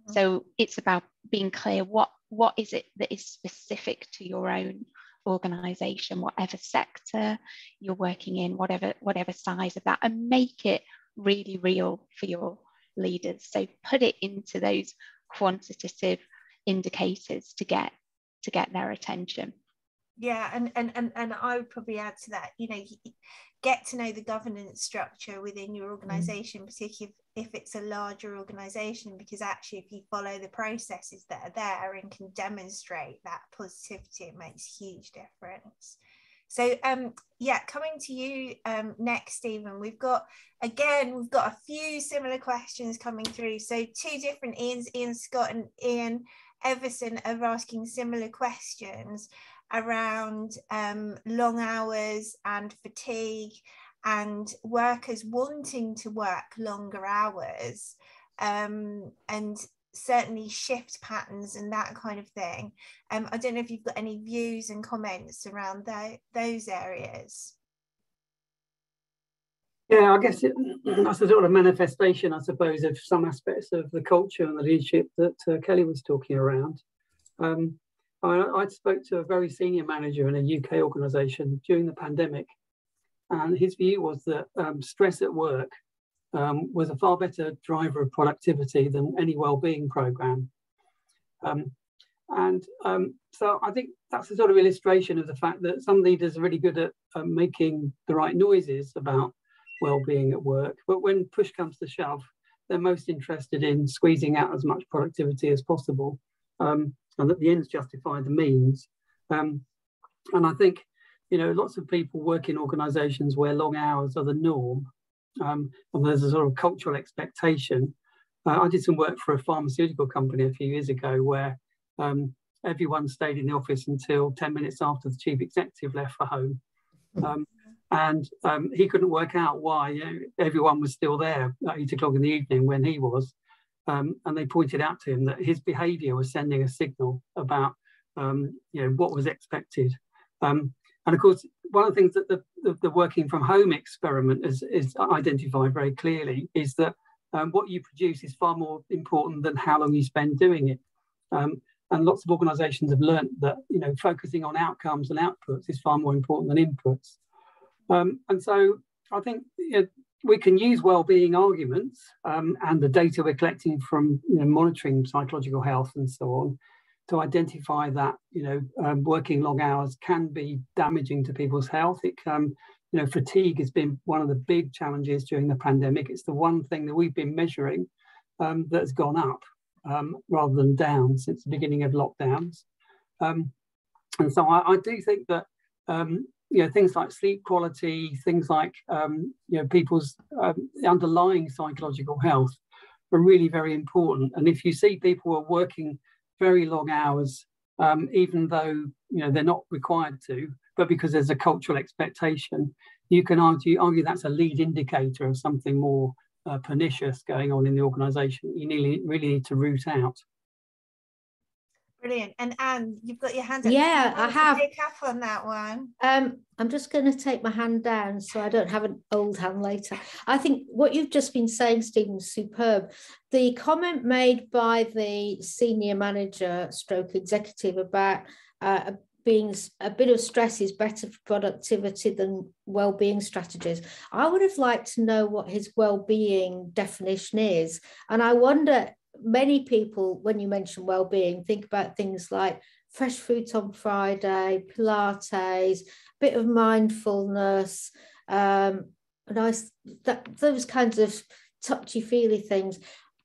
So it's about being clear what what is it that is specific to your own organization whatever sector you're working in whatever whatever size of that and make it really real for your leaders. So put it into those quantitative indicators to get to get their attention yeah and and and, and i would probably add to that you know get to know the governance structure within your mm. organization, mm. particularly if, if it's a larger organization, because actually, if you follow the processes that are there and can demonstrate that positivity, it makes huge difference. So, um, yeah, coming to you um, next, Stephen, we've got again, we've got a few similar questions coming through. So, two different Ian's, Ian Scott and Ian Everson are asking similar questions around um, long hours and fatigue and workers wanting to work longer hours um, and certainly shift patterns and that kind of thing. Um, I don't know if you've got any views and comments around that, those areas. Yeah, I guess it, that's a sort of manifestation, I suppose, of some aspects of the culture and the leadership that uh, Kelly was talking around. Um, I, I spoke to a very senior manager in a UK organisation during the pandemic, and his view was that um, stress at work um, was a far better driver of productivity than any well-being program. Um, and um, so I think that's a sort of illustration of the fact that some leaders are really good at making the right noises about well-being at work, but when push comes to shove, they're most interested in squeezing out as much productivity as possible. Um, and that the ends justify the means. Um, and I think, you know, lots of people work in organisations where long hours are the norm, um, and there's a sort of cultural expectation. Uh, I did some work for a pharmaceutical company a few years ago where um, everyone stayed in the office until 10 minutes after the chief executive left for home. Um, and um, he couldn't work out why you know, everyone was still there at eight o'clock in the evening when he was. Um, and they pointed out to him that his behavior was sending a signal about um, you know, what was expected. Um, and of course, one of the things that the, the, the, working from home experiment is, is identified very clearly is that um, what you produce is far more important than how long you spend doing it. Um, and lots of organizations have learned that you know focusing on outcomes and outputs is far more important than inputs. Um, and so I think you know, we can use well-being arguments um, and the data we're collecting from you know, monitoring psychological health and so on to identify that you know um, working long hours can be damaging to people's health. It can, you know, fatigue has been one of the big challenges during the pandemic. It's the one thing that we've been measuring um, that's gone up um, rather than down since the beginning of lockdowns. Um, and so I, I, do think that um, you know things like sleep quality, things like um, you know people's underlying psychological health are really very important. And if you see people are working very long hours, um, even though you know they're not required to, but because there's a cultural expectation, you can argue argue that's a lead indicator of something more uh, pernicious going on in the organisation. You really really need to root out. Brilliant. And Anne, you've got your hand up. Yeah, I have. Pick up on that one. Um, I'm just going to take my hand down so I don't have an old hand later. I think what you've just been saying, Stephen, is superb. The comment made by the senior manager stroke executive about uh, being a bit of stress is better for productivity than well-being strategies. I would have liked to know what his well-being definition is. And I wonder many people, when you mention well-being, think about things like fresh fruit on Friday, Pilates, a bit of mindfulness, um, nice that those kinds of touchy-feely things.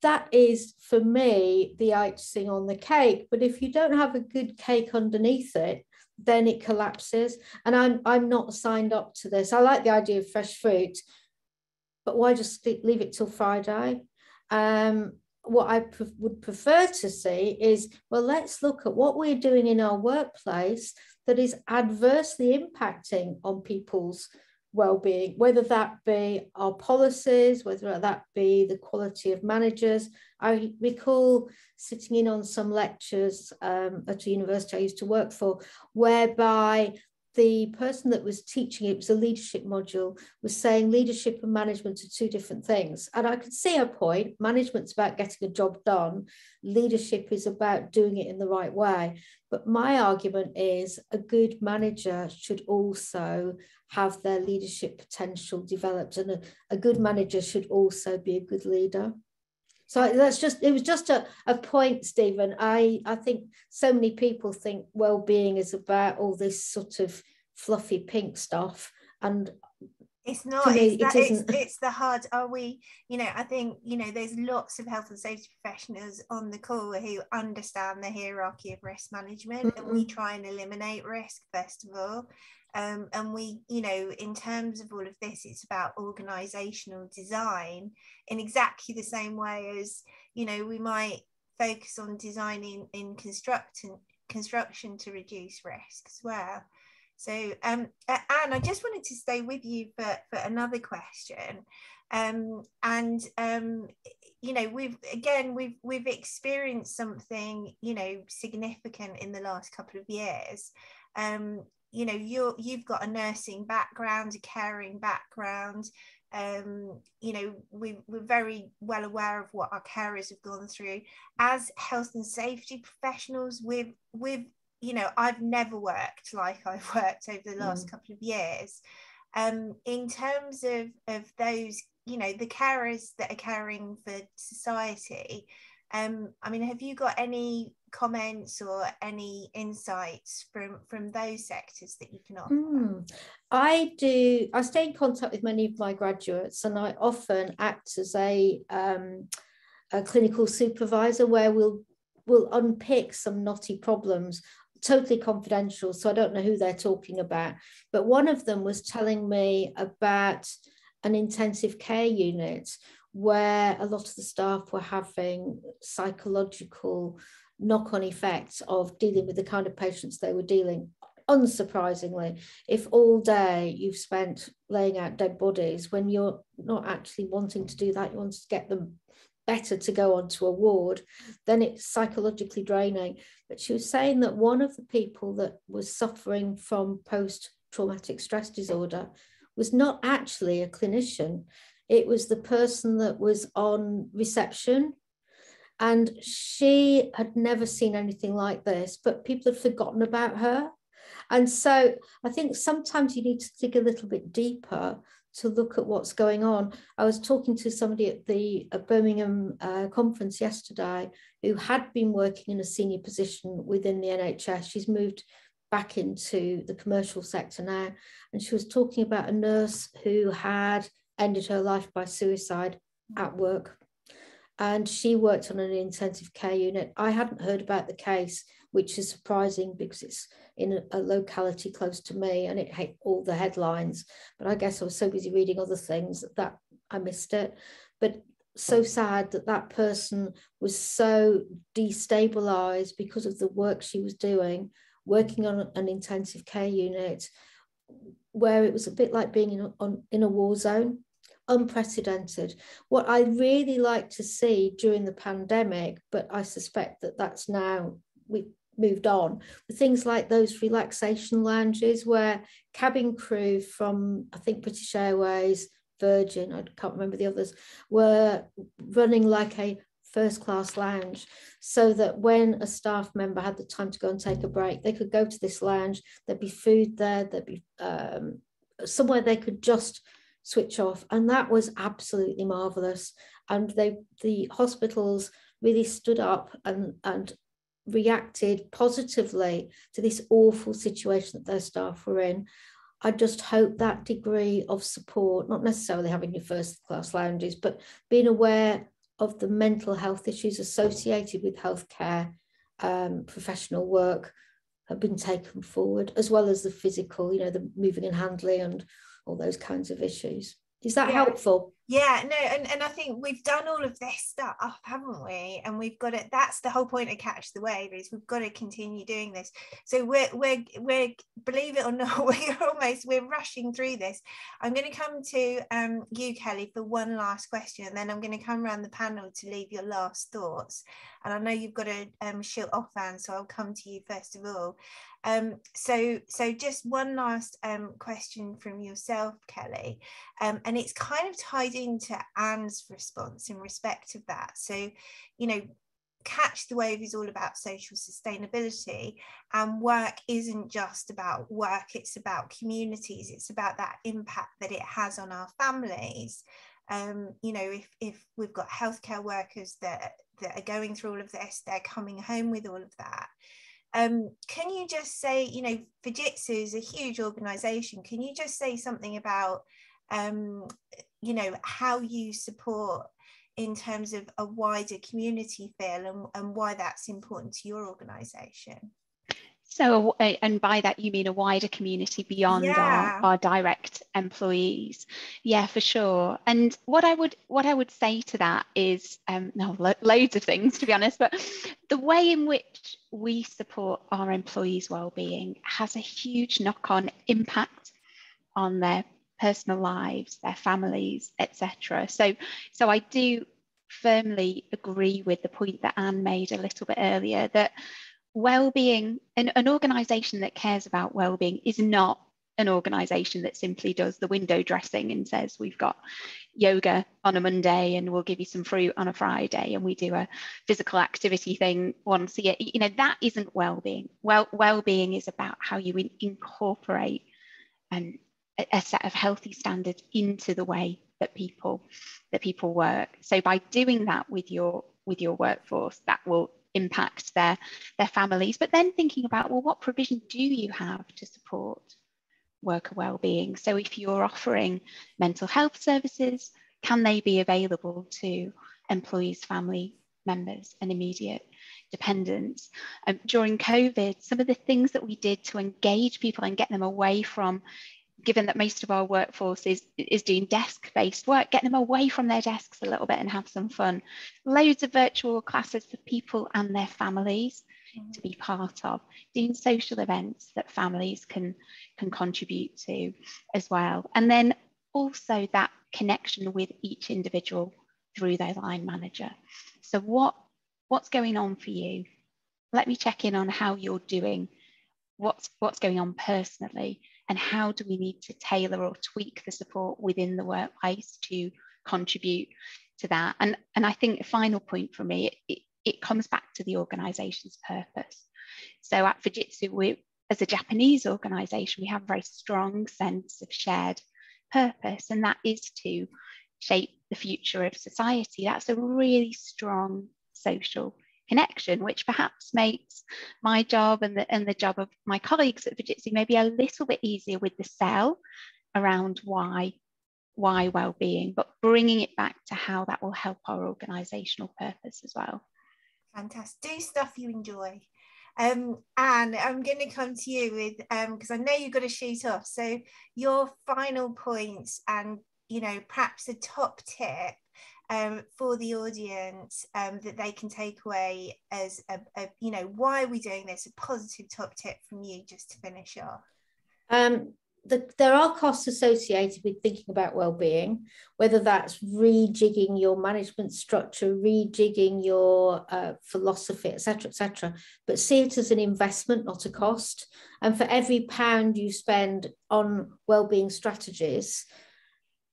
That is for me the icing on the cake. But if you don't have a good cake underneath it, then it collapses. And I'm I'm not signed up to this. I like the idea of fresh fruit, but why just leave it till Friday? Um, what I pre- would prefer to see is well, let's look at what we're doing in our workplace that is adversely impacting on people's well-being, whether that be our policies, whether that be the quality of managers. I recall sitting in on some lectures um, at a university I used to work for, whereby the person that was teaching it was a leadership module was saying leadership and management are two different things. And i could see her point management's about getting a job done leadership is about doing it in the right way. But my argument is a good manager should also have their leadership potential developed and a, a good manager should also be a good leader so that's just it was just a, a point, Stephen. I, I think so many people think well-being is about all this sort of fluffy pink stuff. And it's not me, it's, that, it it's, it's the hard are we you know i think you know there's lots of health and safety professionals on the call who understand the hierarchy of risk management mm-hmm. and we try and eliminate risk first of all um, and we you know in terms of all of this it's about organizational design in exactly the same way as you know we might focus on designing in construction construction to reduce risk as well. So um, Anne I just wanted to stay with you for, for another question. Um, and um, you know we've again we've we've experienced something you know significant in the last couple of years. Um, you know you're you've got a nursing background a caring background um, you know we, we're very well aware of what our carers have gone through as health and safety professionals we've we've you know i've never worked like i've worked over the last mm. couple of years um, in terms of of those you know the carers that are caring for society um, I mean, have you got any comments or any insights from from those sectors that you can offer? Mm, I do. I stay in contact with many of my graduates, and I often act as a, um, a clinical supervisor where we'll we'll unpick some knotty problems totally confidential so i don't know who they're talking about but one of them was telling me about an intensive care unit where a lot of the staff were having psychological knock-on effects of dealing with the kind of patients they were dealing unsurprisingly if all day you've spent laying out dead bodies when you're not actually wanting to do that you want to get them better to go on to a ward, then it's psychologically draining. But she was saying that one of the people that was suffering from post traumatic stress disorder was not actually a clinician, it was the person that was on reception. And she had never seen anything like this, but people had forgotten about her. And so I think sometimes you need to dig a little bit deeper to look at what's going on. I was talking to somebody at the at Birmingham uh, conference yesterday who had been working in a senior position within the NHS. She's moved back into the commercial sector now, and she was talking about a nurse who had ended her life by suicide mm. at work. And she worked on an intensive care unit. I hadn't heard about the case, which is surprising because it's in a, locality close to me and it had all the headlines. But I guess I was so busy reading other things that, that I missed it. But so sad that that person was so destabilized because of the work she was doing, working on an intensive care unit, where it was a bit like being in a, on, in a war zone unprecedented. What I really like to see during the pandemic, but I suspect that that's now we moved on things like those relaxation lounges where cabin crew from I think British Airways, Virgin, I can't remember the others, were running like a first class lounge so that when a staff member had the time to go and take a break, they could go to this lounge, there'd be food there, there'd be um, somewhere they could just switch off. And that was absolutely marvelous. And they the hospitals really stood up and, and reacted positively to this awful situation that their staff were in. I just hope that degree of support, not necessarily having your first class lounges, but being aware of the mental health issues associated with healthcare um, professional work have been taken forward, as well as the physical, you know, the moving and handling and all those kinds of issues. Is that yeah. helpful? Yeah, no, and, and I think we've done all of this stuff, haven't we? And we've got it. That's the whole point of Catch the Wave is we've got to continue doing this. So we're we're we're believe it or not, we're almost we're rushing through this. I'm going to come to um, you, Kelly, for one last question, and then I'm going to come around the panel to leave your last thoughts. And I know you've got to um, shoot off, Anne, so I'll come to you first of all. Um, so, so just one last um, question from yourself, Kelly, um, and it's kind of tied into Anne's response in respect of that. So, you know, Catch the Wave is all about social sustainability, and work isn't just about work, it's about communities, it's about that impact that it has on our families. Um, you know, if, if we've got healthcare workers that, that are going through all of this, they're coming home with all of that. Um, can you just say, you know, Fujitsu is a huge organization. Can you just say something about um, you know how you support in terms of a wider community feel and, and why that's important to your organization. So and by that you mean a wider community beyond yeah. our, our direct employees. Yeah for sure. And what i would what i would say to that is um no lo- loads of things to be honest but the way in which we support our employees well-being has a huge knock-on impact on their personal lives, their families, etc. So, so I do firmly agree with the point that Anne made a little bit earlier that well-being, an, an organisation that cares about well-being is not an organisation that simply does the window dressing and says we've got yoga on a Monday and we'll give you some fruit on a Friday and we do a physical activity thing once a year. You know that isn't well-being. Well, well-being is about how you in, incorporate and a set of healthy standards into the way that people that people work. So by doing that with your with your workforce that will impact their their families. But then thinking about well what provision do you have to support worker well-being? So if you're offering mental health services can they be available to employees family members and immediate dependents? Um, during covid some of the things that we did to engage people and get them away from given that most of our workforce is, is doing desk-based work, get them away from their desks a little bit and have some fun. Loads of virtual classes for people and their families mm-hmm. to be part of, doing social events that families can, can contribute to as well. And then also that connection with each individual through their line manager. So what what's going on for you? Let me check in on how you're doing. What's what's going on personally and how do we need to tailor or tweak the support within the workplace to contribute to that? And, and I think a final point for me, it, it, comes back to the organization's purpose. So at Fujitsu, we, as a Japanese organization, we have a very strong sense of shared purpose, and that is to shape the future of society. That's a really strong social connection, which perhaps makes my job and the, and the job of my colleagues at Fujitsu maybe a little bit easier with the sell around why why well-being, but bringing it back to how that will help our organizational purpose as well. Fantastic. Do stuff you enjoy. Um, and I'm going to come to you with um, because um, I know you've got to shoot off. So your final points and you know perhaps a top tip um, for the audience um, that they can take away as a, a, you know why are we doing this? A positive top tip from you just to finish off. Um, the, there are costs associated with thinking about well-being whether that's rejigging your management structure rejigging your uh, philosophy etc etc but see it as an investment not a cost. And for every pound you spend on well-being strategies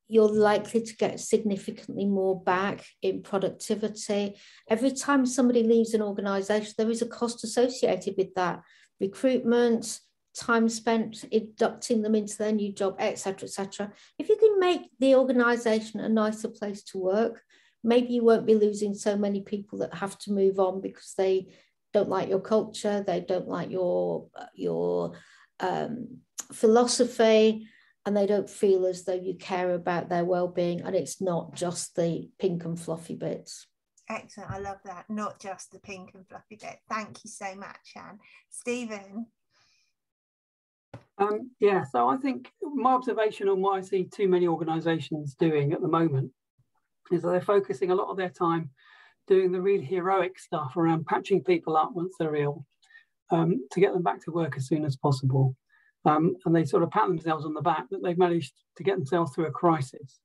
you're likely to get significantly more back in productivity. Every time somebody leaves an organization, there is a cost associated with that recruitment, time spent inducting them into their new job, etc., etc. If you can make the organization a nicer place to work, maybe you won't be losing so many people that have to move on because they don't like your culture, they don't like your your um, philosophy and they don't feel as though you care about their well-being and it's not just the pink and fluffy bits. Excellent i love that not just the pink and fluffy bit. Thank you so much anne. Stephen? Um, yeah so i think my observation on what i see too many organizations doing at the moment is that they're focusing a lot of their time doing the really heroic stuff around patching people up once they're ill um, to get them back to work as soon as possible um, and they sort of pat themselves on the back that they've managed to get themselves through a crisis.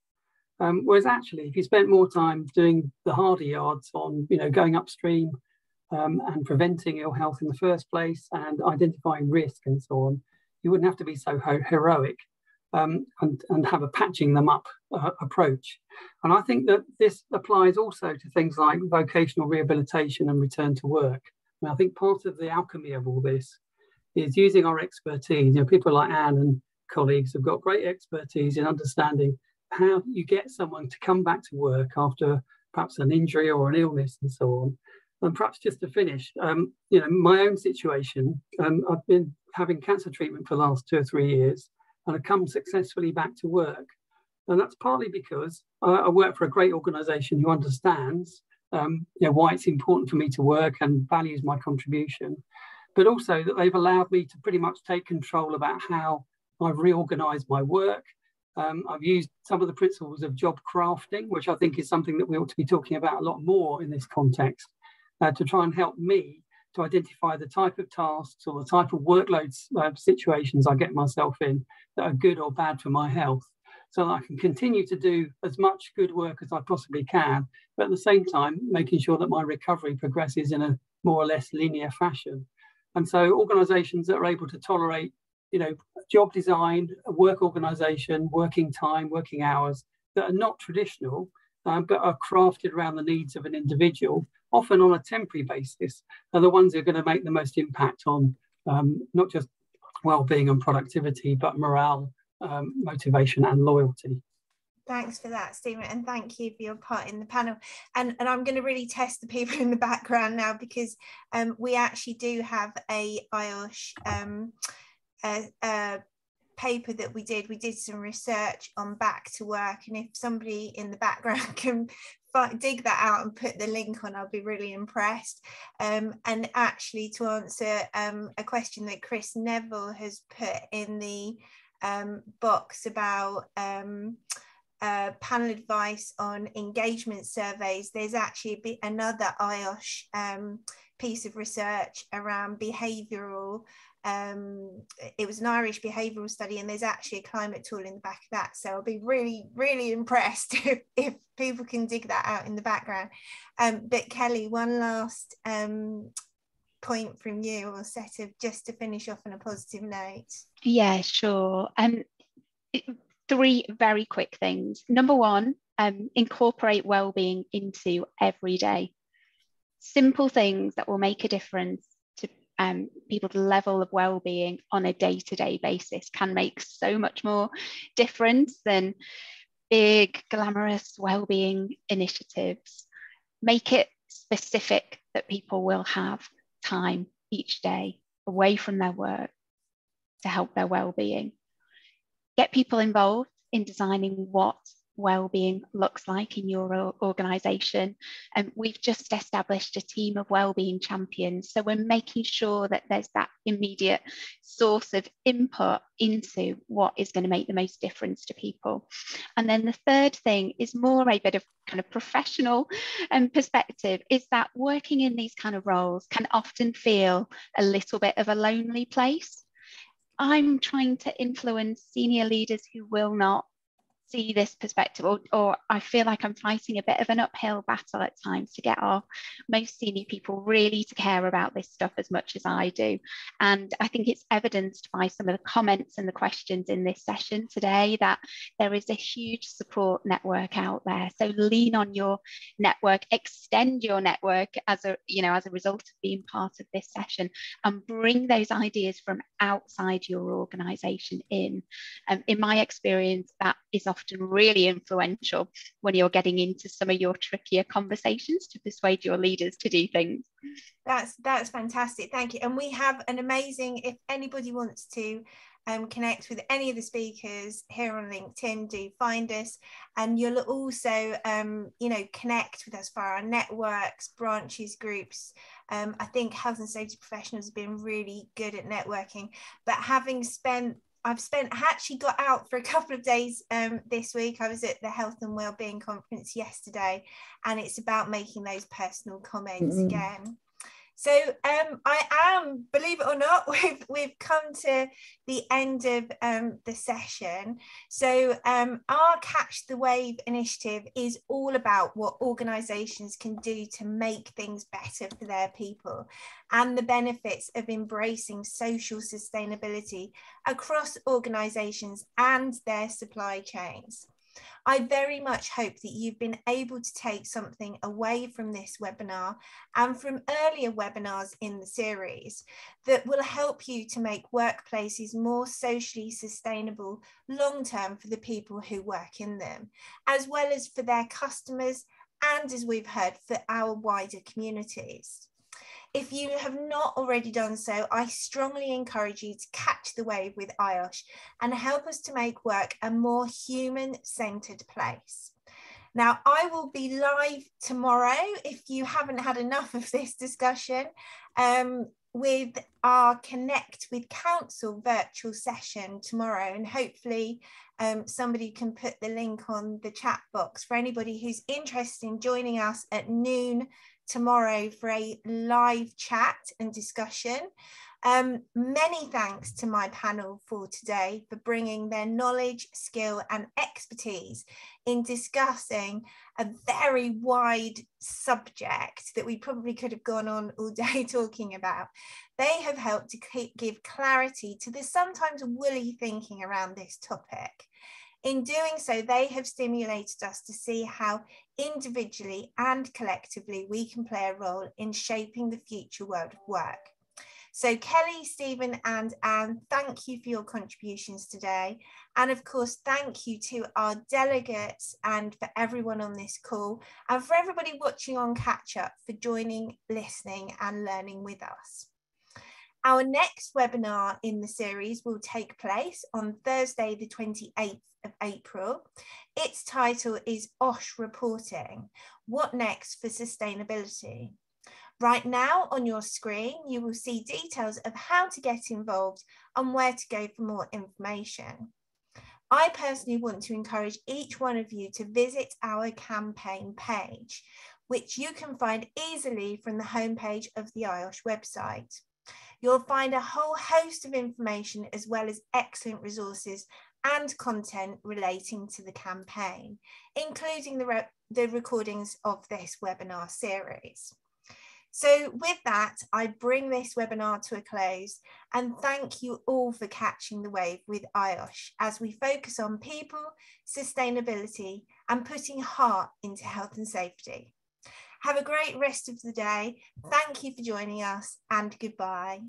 Um, whereas actually, if you spent more time doing the harder yards on, you know, going upstream um, and preventing ill health in the first place and identifying risk and so on, you wouldn't have to be so heroic um, and, and have a patching them up uh, approach. And I think that this applies also to things like vocational rehabilitation and return to work. I, think part of the alchemy of all this is using our expertise. You know, people like Anne and colleagues have got great expertise in understanding how you get someone to come back to work after perhaps an injury or an illness and so on. And perhaps just to finish, um, you know, my own situation, um, I've been having cancer treatment for the last two or three years and I've come successfully back to work. And that's partly because I, I work for a great organization who understands um, you know, why it's important for me to work and values my contribution but also that they've allowed me to pretty much take control about how I've reorganized my work. Um, I've used some of the principles of job crafting, which I think is something that we ought to be talking about a lot more in this context, uh, to try and help me to identify the type of tasks or the type of workloads uh, situations I get myself in that are good or bad for my health so that I can continue to do as much good work as I possibly can, but at the same time, making sure that my recovery progresses in a more or less linear fashion. And so organizations that are able to tolerate, you know, job design, work organization, working time, working hours that are not traditional, um, but are crafted around the needs of an individual, often on a temporary basis, are the ones that are going to make the most impact on um, not just well-being and productivity, but morale, um, motivation and loyalty. Thanks for that, Stephen, and thank you for your part in the panel. And, and I'm going to really test the people in the background now because um, we actually do have a IOSH um, paper that we did. We did some research on back to work, and if somebody in the background can dig that out and put the link on, I'll be really impressed. Um, and actually, to answer um, a question that Chris Neville has put in the um, box about um, uh, panel advice on engagement surveys, there's actually another IOSH um, piece of research around behavioural um, it was an Irish behavioural study, and there's actually a climate tool in the back of that. So I'll be really, really impressed if, if people can dig that out in the background. Um, but Kelly, one last um, point from you or set of just to finish off on a positive note. Yeah, sure. Um, three very quick things. Number one, um, incorporate well-being into every day. Simple things that will make a difference um, people's level of well-being on a day-to-day basis can make so much more difference than big glamorous well-being initiatives make it specific that people will have time each day away from their work to help their well-being get people involved in designing what well-being looks like in your organization. And we've just established a team of well-being champions. So we're making sure that there's that immediate source of input into what is going to make the most difference to people. And then the third thing is more a bit of kind of professional um, perspective is that working in these kind of roles can often feel a little bit of a lonely place I'm trying to influence senior leaders who will not see this perspective or, or I feel like I'm fighting a bit of an uphill battle at times to get our most senior people really to care about this stuff as much as I do. And I think it's evidenced by some of the comments and the questions in this session today that there is a huge support network out there. So lean on your network, extend your network as a, you know, as a result of being part of this session and bring those ideas from outside your organization in. Um, in my experience, that is often often really influential when you're getting into some of your trickier conversations to persuade your leaders to do things. That's that's fantastic. Thank you. And we have an amazing, if anybody wants to um, connect with any of the speakers here on LinkedIn, do find us. And you'll also, um, you know, connect with us via our networks, branches, groups. Um, I think health and safety professionals have been really good at networking, but having spent I've spent I actually got out for a couple of days um, this week. I was at the Health and Wellbeing Conference yesterday, and it's about making those personal comments mm-hmm. again. So um, I am, believe it or not, we've we've come to the end of um, the session. So um, our Catch the Wave initiative is all about what organisations can do to make things better for their people, and the benefits of embracing social sustainability across organisations and their supply chains. I very much hope that you've been able to take something away from this webinar and from earlier webinars in the series that will help you to make workplaces more socially sustainable long term for the people who work in them, as well as for their customers and, as we've heard, for our wider communities. If you have not already done so, I strongly encourage you to catch the wave with IOSH and help us to make work a more human centered place. Now, I will be live tomorrow if you haven't had enough of this discussion um, with our Connect with Council virtual session tomorrow. And hopefully, um, somebody can put the link on the chat box for anybody who's interested in joining us at noon tomorrow for a live chat and discussion. Um, many thanks to my panel for today for bringing their knowledge, skill, and expertise in discussing a very wide subject that we probably could have gone on all day talking about. They have helped to give clarity to the sometimes woolly thinking around this topic. In doing so, they have stimulated us to see how individually and collectively we can play a role in shaping the future world of work. So, Kelly, Stephen, and Anne, thank you for your contributions today. And of course, thank you to our delegates and for everyone on this call, and for everybody watching on Catch Up for joining, listening, and learning with us. Our next webinar in the series will take place on Thursday, the 28th of April. Its title is OSH Reporting What Next for Sustainability? Right now on your screen, you will see details of how to get involved and where to go for more information. I personally want to encourage each one of you to visit our campaign page, which you can find easily from the homepage of the IOSH website. You'll find a whole host of information as well as excellent resources and content relating to the campaign, including the, re the recordings of this webinar series. So with that, I bring this webinar to a close and thank you all for catching the wave with IOSH as we focus on people, sustainability and putting heart into health and safety. Have a great rest of the day. Thank you for joining us and goodbye.